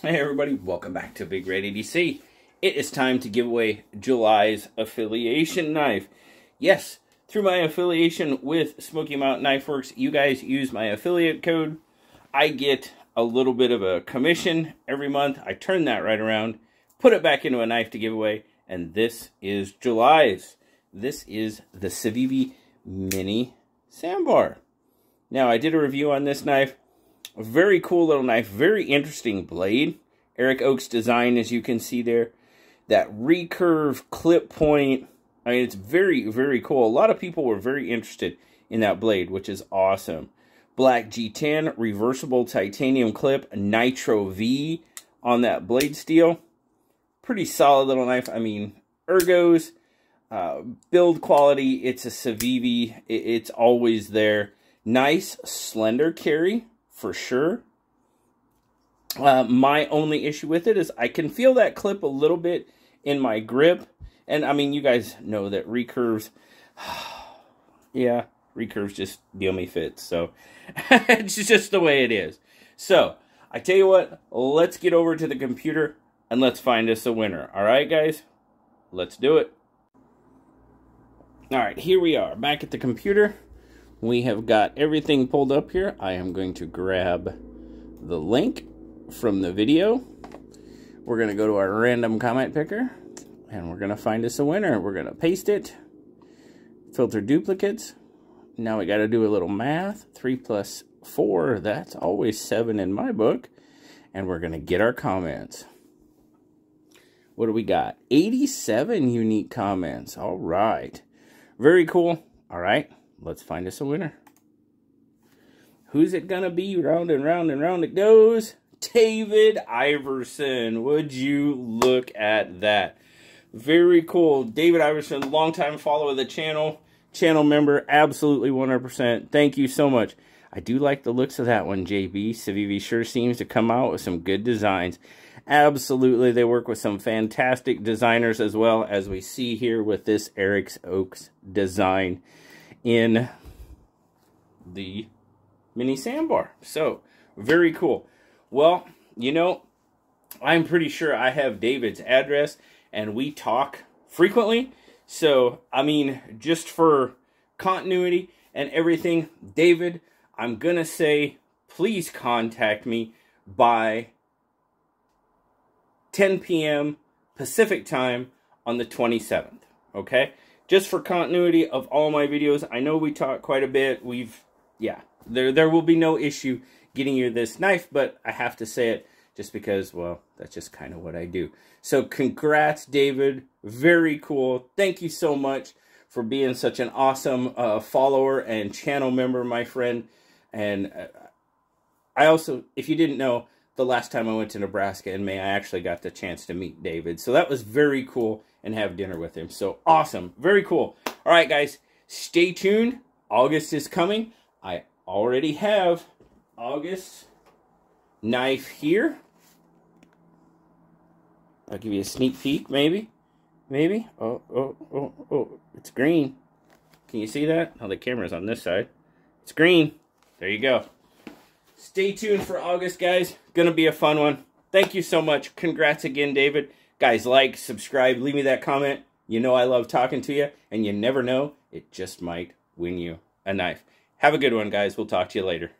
Hey everybody, welcome back to Big Red EDC. It is time to give away July's affiliation knife. Yes, through my affiliation with Smoky Mountain Knife Works, you guys use my affiliate code. I get a little bit of a commission every month. I turn that right around, put it back into a knife to give away, and this is July's. This is the Civivi Mini Sandbar. Now, I did a review on this knife. A very cool little knife, very interesting blade. Eric Ochs design, as you can see there. That recurve clip point. I mean, it's very, very cool. A lot of people were very interested in that blade, which is awesome. Black G10, reversible titanium clip, Nitro V on that blade steel. Pretty solid little knife. I mean, ergos, uh, build quality, it's a Civivi. It, it's always there. Nice, slender carry for sure. Uh, my only issue with it is I can feel that clip a little bit in my grip. And I mean, you guys know that recurves, yeah, recurves just deal me fits. So it's just the way it is. So I tell you what, let's get over to the computer and let's find us a winner. All right, guys, let's do it. All right, here we are back at the computer. We have got everything pulled up here. I am going to grab the link from the video. We're going to go to our random comment picker and we're going to find us a winner. We're going to paste it, filter duplicates. Now we got to do a little math. 3 plus 4, that's always 7 in my book. And we're going to get our comments. What do we got? 87 unique comments. All right. Very cool. All right let's find us a winner. Who's it gonna be? Round and round and round it goes. David Iverson. Would you look at that? Very cool. David Iverson, longtime follower of the channel, channel member, absolutely 100%. Thank you so much. I do like the looks of that one, JB. Civivi sure seems to come out with some good designs. Absolutely, they work with some fantastic designers as well, as we see here with this Eric's Ochs design in the mini sandbar. So, very cool. Well, you know, I'm pretty sure I have David's address and we talk frequently. So, I mean, just for continuity and everything, David, I'm going to say please contact me by 10 p.m. Pacific time on the 27th. Okay? Just for continuity of all my videos, I know we talked quite a bit. We've, yeah, there there will be no issue getting you this knife, but I have to say it just because, well, that's just kind of what I do. So congrats, David. Very cool. Thank you so much for being such an awesome uh, follower and channel member, my friend. And uh, I also, if you didn't know, the last time I went to Nebraska in May, I actually got the chance to meet David. So that was very cool and have dinner with him. So awesome. Very cool. All right, guys, stay tuned. August is coming. I already have August knife here. I'll give you a sneak peek, maybe. Maybe. Oh, oh, oh, oh. It's green. Can you see that? Oh, the camera's on this side. It's green. There you go. Stay tuned for August, guys. Gonna be a fun one. Thank you so much. Congrats again, David. Guys, like, subscribe, leave me that comment. You know I love talking to you, and you never know, it just might win you a knife. Have a good one, guys. We'll talk to you later.